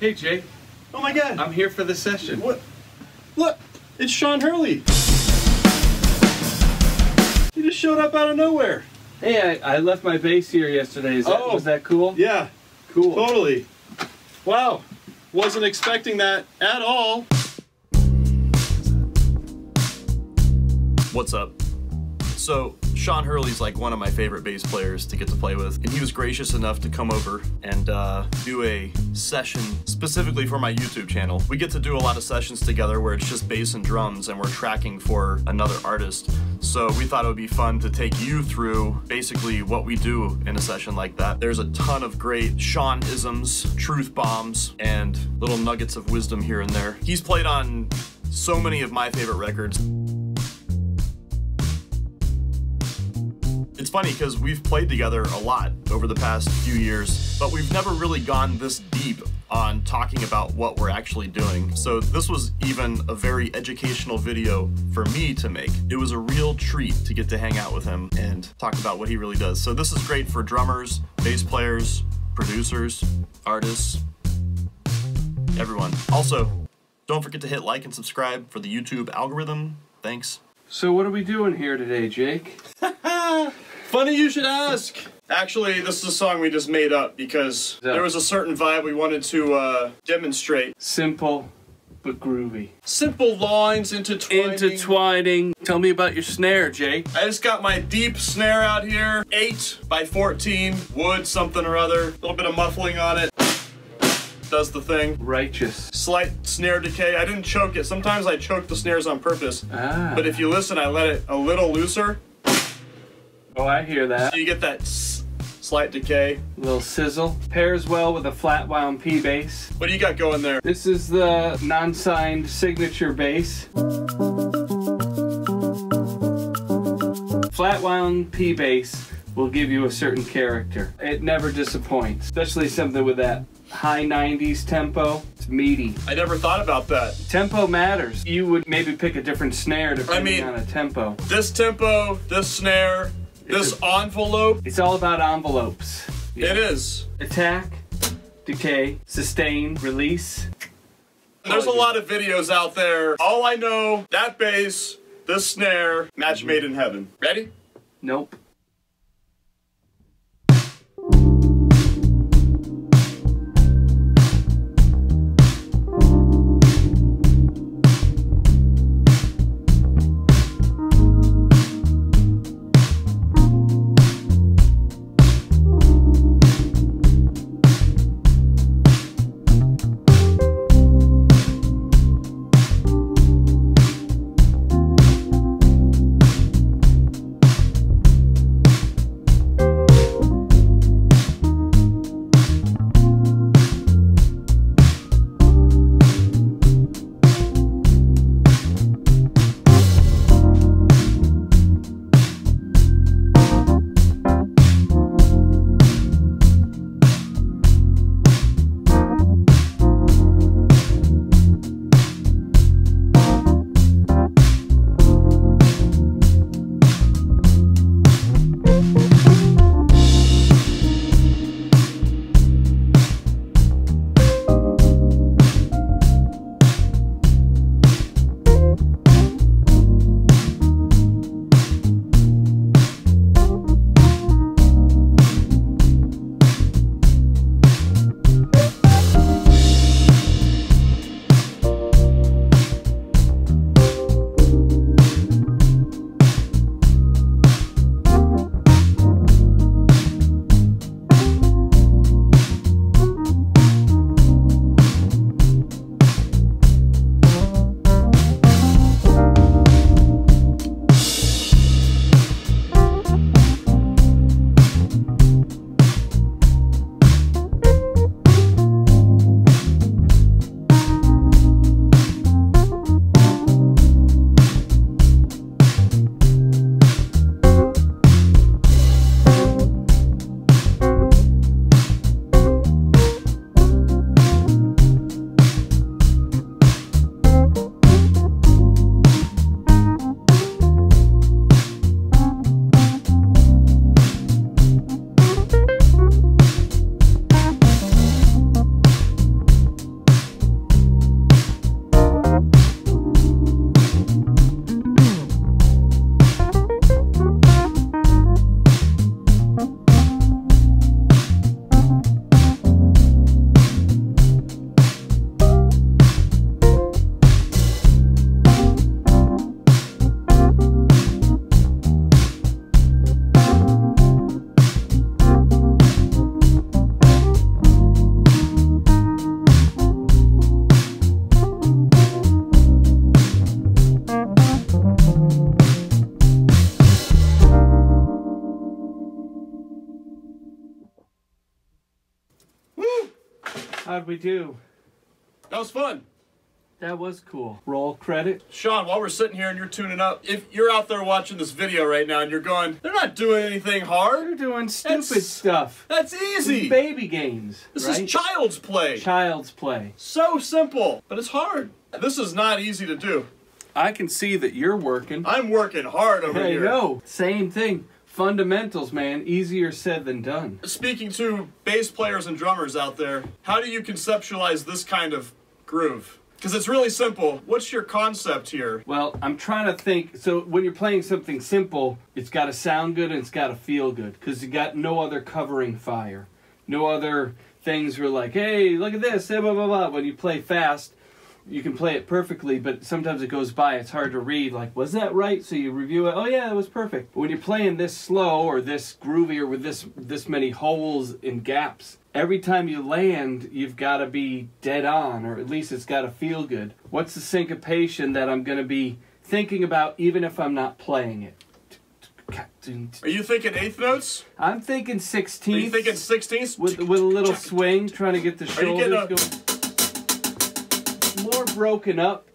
Hey, Jake. Oh my god. I'm here for the session. What? Look, it's Sean Hurley. He just showed up out of nowhere. Hey, I, I left my bass here yesterday. Is that, Oh. Was that cool? Yeah, Cool. totally. Wow. Wasn't expecting that at all. What's up? So, Sean Hurley's like one of my favorite bass players to get to play with, and he was gracious enough to come over and uh, do a session specifically for my YouTube channel. We get to do a lot of sessions together where it's just bass and drums, and we're tracking for another artist. So, we thought it would be fun to take you through basically what we do in a session like that. There's a ton of great Sean isms, truth bombs, and little nuggets of wisdom here and there. He's played on so many of my favorite records. Funny because we've played together a lot over the past few years, but we've never really gone this deep on talking about what we're actually doing. So this was even a very educational video for me to make. It was a real treat to get to hang out with him and talk about what he really does. So this is great for drummers, bass players, producers, artists, everyone. Also, don't forget to hit like and subscribe for the YouTube algorithm. Thanks. So what are we doing here today, Jake? Funny you should ask. Actually, this is a song we just made up because there was a certain vibe we wanted to uh, demonstrate. Simple, but groovy. Simple lines intertwining. Intertwining. Tell me about your snare, Jake. I just got my deep snare out here, 8 by 14 wood something or other, a little bit of muffling on it. Does the thing. Righteous. Slight snare decay. I didn't choke it. Sometimes I choke the snares on purpose. Ah. But if you listen, I let it a little looser. Oh, I hear that. So you get that slight decay. little sizzle. Pairs well with a flat wound P bass. What do you got going there? This is the non-signed signature bass. Flat wound P bass will give you a certain character. It never disappoints, especially something with that high 90s tempo. It's meaty. I never thought about that. Tempo matters. You would maybe pick a different snare depending mean- on a tempo. This tempo, this snare, this envelope, It's all about envelopes. it is. Attack, decay, sustain, release. There's a lot of videos out there. All I know, that bass, this snare, match made in heaven. Ready? Nope. How'd we do? That was fun. That was cool. Roll credit. Sean, while we're sitting here and you're tuning up, if you're out there watching this video right now and you're going, they're not doing anything hard. They're doing stupid That's- stuff. That's easy. Baby games. This right? is child's play. Child's play. so simple, but it's hard. This is not easy to do. I can see that you're working. I'm working hard over I here. know. Same thing. Fundamentals, man. Easier said than done. Speaking to bass players and drummers out there, how do you conceptualize this kind of groove? Because it's really simple. What's your concept here? Well, I'm trying to think. So when you're playing something simple, it's got to sound good and it's got to feel good because you got no other covering fire, no other things where like, hey, look at this, blah blah blah. blah. When you play fast, you can play it perfectly, but sometimes it goes by. It's hard to read. Like, was that right? So you review it. Oh yeah, it was perfect. But when you're playing this slow or this groovy or with this this many holes and gaps, every time you land, you've got to be dead on, or at least it's got to feel good. What's the syncopation that I'm going to be thinking about, even if I'm not playing it? Are you thinking eighth notes? I'm thinking Are you 16th thinking sixteenths? with with a little swing, trying to get the shoulders going. Broken up.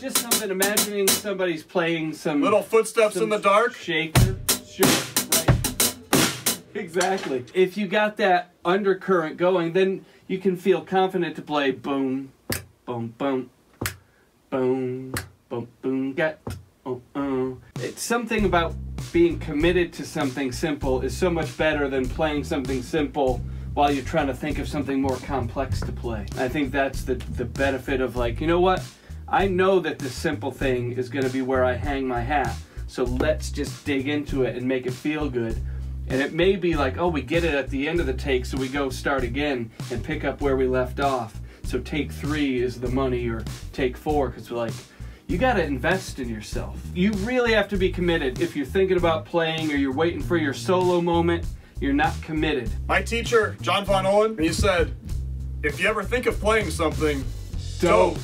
Just something. Imagining somebody's playing some Little footsteps some in the dark? shaker. Sure, right. Exactly. If you got that undercurrent going, then you can feel confident to play boom, boom, boom, boom, boom, boom, get. Oh, oh. It's something about being committed to something simple is so much better than playing something simple while you're trying to think of something more complex to play. I think that's the the benefit of like, you know what? I know that this simple thing is going to be where I hang my hat. So let's just dig into it and make it feel good. And it may be like, oh, we get it at the end of the take, so we go start again and pick up where we left off. So take three is the money, or take four, because we're like, you got to invest in yourself. You really have to be committed. If you're thinking about playing or you're waiting for your solo moment, you're not committed. My teacher, John Von Owen, he said, if you ever think of playing something, Don't.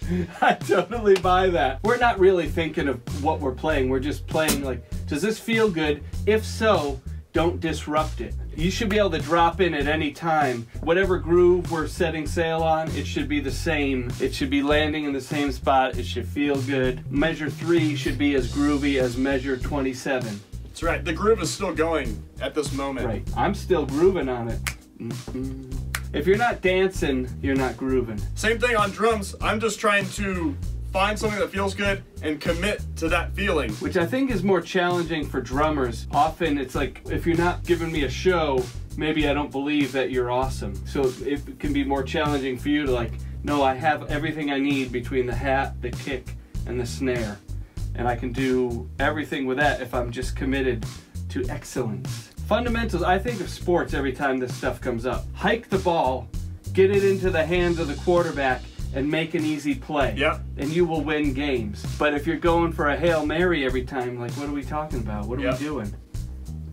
I totally buy that. We're not really thinking of what we're playing. We're just playing like, does this feel good? If so, don't disrupt it. You should be able to drop in at any time. Whatever groove we're setting sail on, it should be the same. It should be landing in the same spot. It should feel good. Measure three should be as groovy as measure 27. That's right, the groove is still going at this moment. Right. I'm still grooving on it. Mm-mm. If you're not dancing, you're not grooving. Same thing on drums. I'm just trying to find something that feels good and commit to that feeling. which I think is more challenging for drummers. Often it's like if you're not giving me a show, maybe I don't believe that you're awesome. So it can be more challenging for you to like, no, I have everything I need between the hat, the kick, and the snare. And I can do everything with that if I'm just committed to excellence. Fundamentals, I think of sports every time this stuff comes up. Hike the ball, get it into the hands of the quarterback, and make an easy play Yep. and you will win games. But if you're going for a Hail Mary every time, like, what are we talking about? What are Yep. we doing?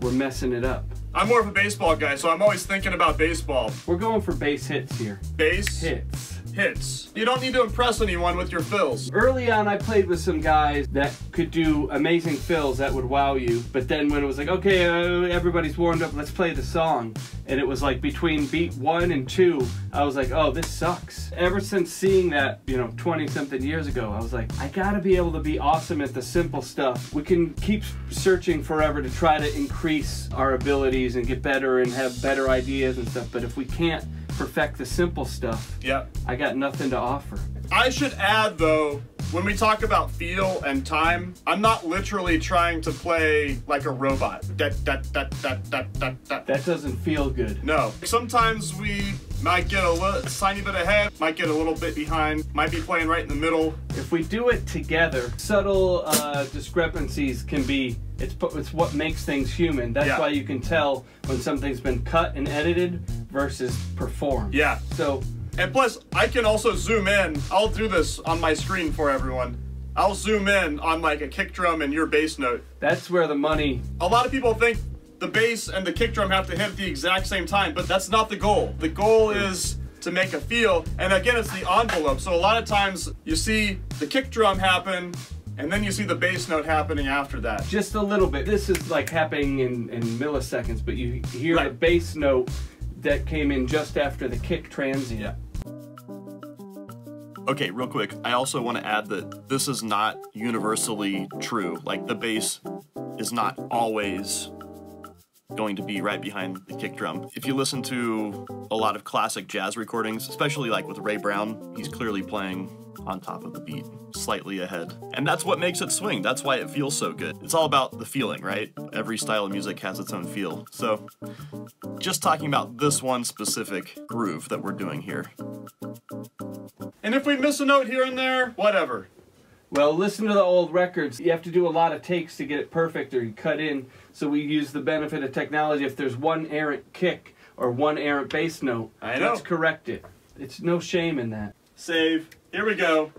We're messing it up. I'm more of a baseball guy, so I'm always thinking about baseball. We're going for base hits here. Base Hits. Hits. You don't need to impress anyone with your fills. Early on, I played with some guys that could do amazing fills that would wow you. But then when it was like, okay, uh, everybody's warmed up, let's play the song. And it was like between beat one and two, I was like, oh, this sucks. Ever since seeing that, you know, 20 something years ago, I was like, I gotta be able to be awesome at the simple stuff. We can keep searching forever to try to increase our abilities and get better and have better ideas and stuff. But if we can't perfect the simple stuff, Yep. I got nothing to offer. I should add though, when we talk about feel and time, I'm not literally trying to play like a robot. Da, da, da, da, da, da, da. That doesn't feel good. No. Sometimes we might get a little tiny bit ahead, might get a little bit behind, might be playing right in the middle. If we do it together, subtle uh, discrepancies can be. It's it's what makes things human. That's Yeah. why you can tell when something's been cut and edited versus performed. Yeah. So And plus, I can also zoom in. I'll do this on my screen for everyone. I'll zoom in on like a kick drum and your bass note. that's where the money. A lot of people think the bass and the kick drum have to hit at the exact same time, but that's not the goal. The goal is to make a feel, and again, it's the envelope. So a lot of times you see the kick drum happen, And then you see the bass note happening after that. Just a little bit. This is like happening in, in milliseconds, but you hear the bass note that came in just after the kick transient. Okay, real quick, I also want to add that this is not universally true. Like, the bass is not always going to be right behind the kick drum. If you listen to a lot of classic jazz recordings, especially like with Ray Brown, he's clearly playing on top of the beat, slightly ahead. And that's what makes it swing. That's why it feels so good. It's all about the feeling, right? Every style of music has its own feel. So, just talking about this one specific groove that we're doing here. And if we miss a note here and there, whatever. Well, listen to the old records. You have to do a lot of takes to get it perfect or you cut in. So we use the benefit of technology. If there's one errant kick or one errant bass note, I know. let's correct it. It's no shame in that. Save. Here we go.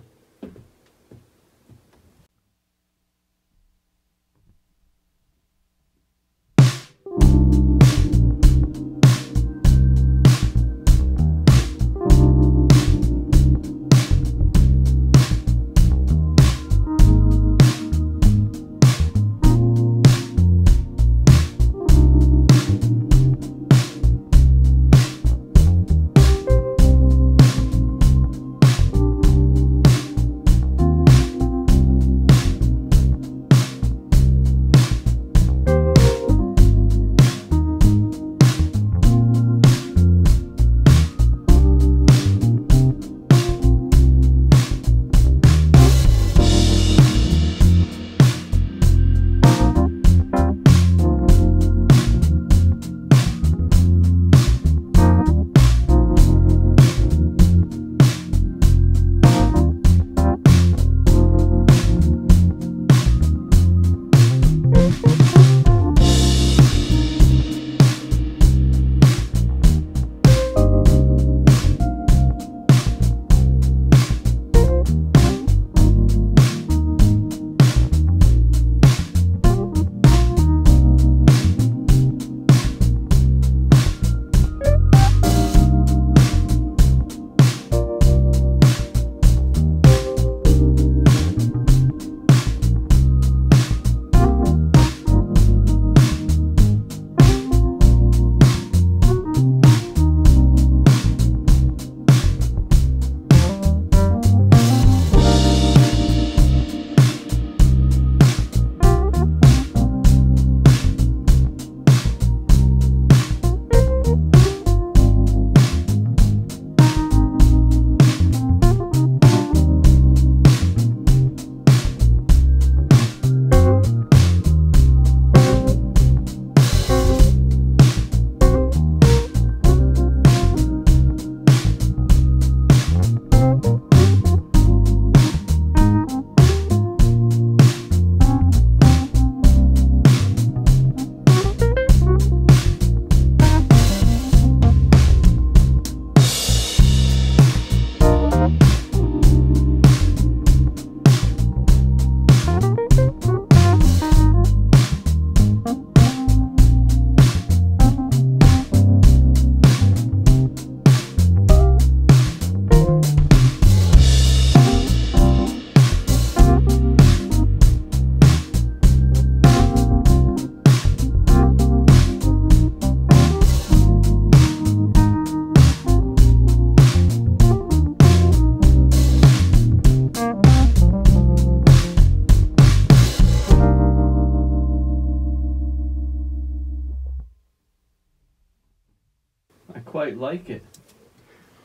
Quite like it.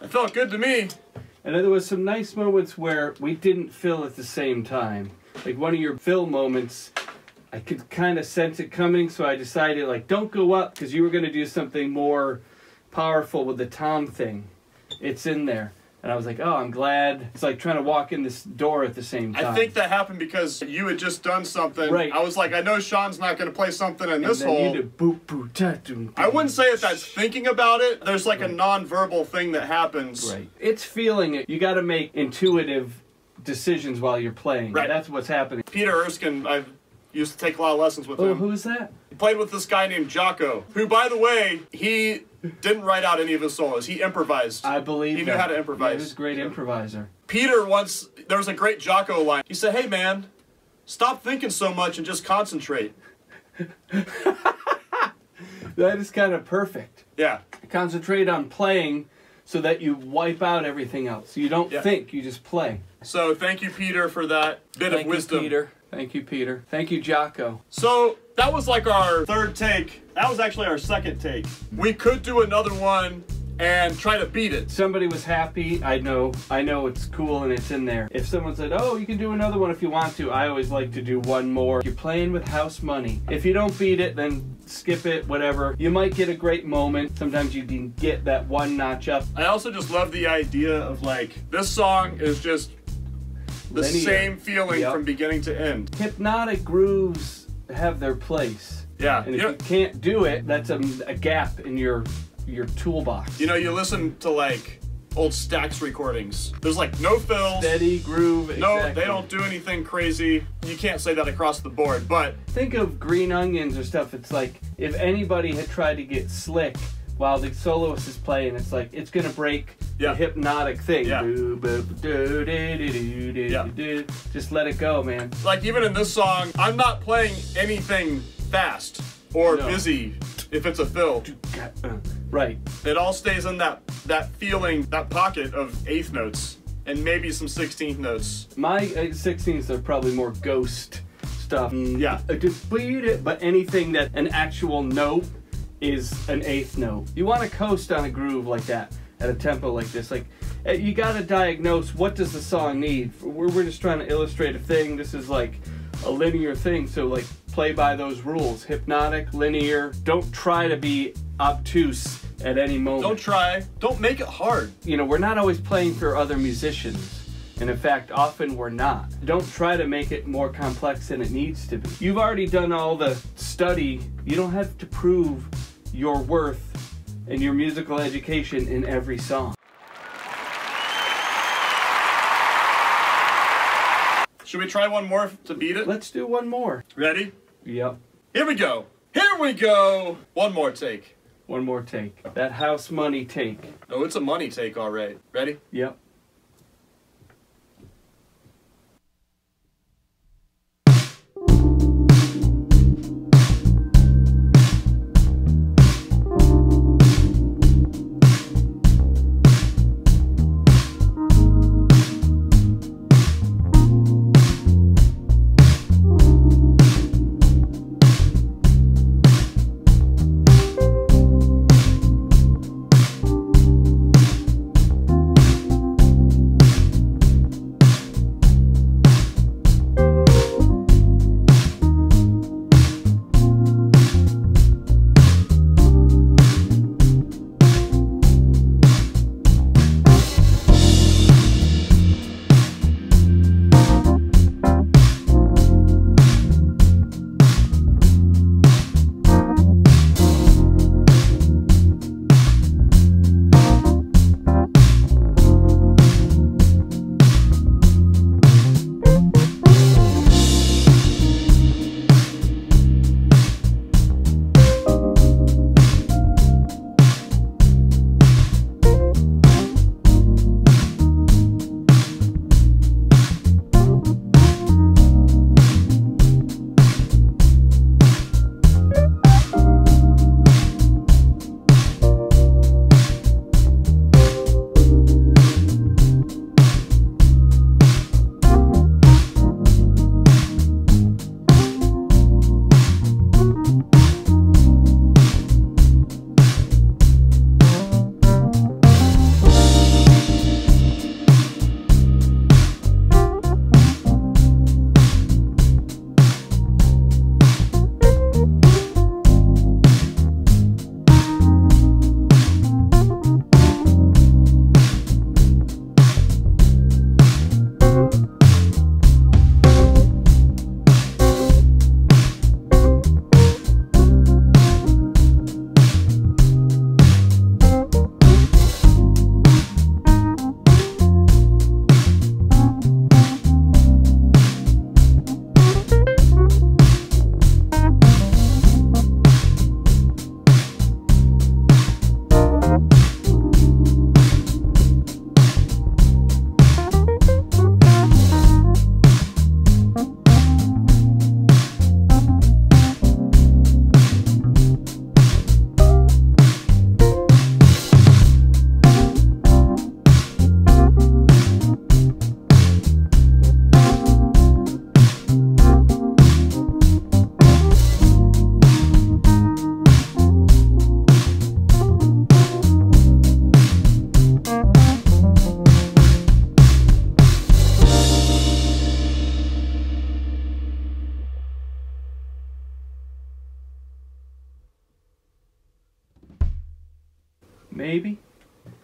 It felt good to me. And then there was some nice moments where we didn't fill at the same time. Like one of your fill moments, I could kind of sense it coming, so I decided like don't go up because you were going to do something more powerful with the tom thing. It's in there. And I was like, oh, I'm glad. It's like trying to walk in this door at the same time. I think that happened because you had just done something. Right. I was like, I know Sean's not going to play something in And this then hole. Boop, boop, ta, doom, I wouldn't say that that's thinking about it. There's like a non-verbal thing that happens. Right. It's feeling it. You got to make intuitive decisions while you're playing. Right. That's what's happening. Peter Erskine, I used to take a lot of lessons with Oh, him. who's that? He played with this guy named Jaco, who, by the way, he didn't write out any of his solos. He improvised. I believe He knew that. how to improvise. Yeah, he was a great improviser. Peter once, there was a great Jaco line. He said, Hey man, Stop thinking so much and just concentrate. That is kind of perfect. Yeah. Concentrate on playing so that you wipe out everything else. You don't Yeah. think, you just play. So thank you, Peter, for that bit Thank of wisdom. you, Peter. Thank you, Peter. Thank you, Jaco. So that was like our third take. That was actually our second take. We could do another one and try to beat it. Somebody was happy. I know. I know it's cool and it's in there. If someone said, "Oh, you can do another one if you want to," I always like to do one more. You're playing with house money. If you don't beat it, then skip it. Whatever. You might get a great moment. Sometimes you can get that one notch up. I also just love the idea of like this song is just the Linear. same feeling Yep. from beginning to end. Hypnotic grooves have their place. Yeah. And if You you can't do it, that's a, a gap in your your toolbox. you know, you listen to like old Stax recordings. There's like no fills. Steady groove. No, exactly. they don't do anything crazy. You can't say that across the board, but Think of green onions or stuff. It's like if anybody had tried to get slick while the soloist is playing, it's like it's gonna break Yeah. the hypnotic thing. Yeah. Yeah. doo. Just let it go, man. like even in this song, I'm not playing anything fast or No. busy if it's a fill. Uh, Right. It all stays in that that feeling, that pocket of eighth notes and maybe some sixteenth notes. My uh, 16s are probably more ghost stuff. Yeah. Just beat it, but anything that an actual note is an eighth note. You want to coast on a groove like that at a tempo like this. Like uh, you got to diagnose what does the song need. We're, we're just trying to illustrate a thing. This is like a linear thing, so like play by those rules. Hypnotic, linear. Don't try to be obtuse at any moment Don't try. Don't make it hard. you know, we're not always playing for other musicians. And in fact, often we're not. Don't try to make it more complex than it needs to be. You've already done all the study. You don't have to prove your worth and your musical education in every song. Should we try one more to beat it? Let's do one more. Ready? Yep. Here we go. Here we go. One more take. One more take. That house money take. Oh, it's a money take, all right. Ready? Yep.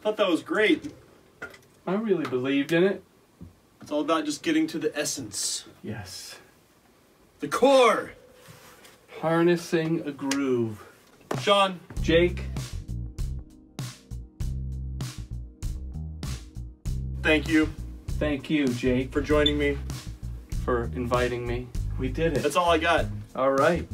Thought that was great. I really believed in it. It's all about just getting to the essence, Yes. the core. Harnessing a groove. Sean, Jake, thank you thank you, Jake, for joining me. for inviting me. We did it. That's all I got. All right.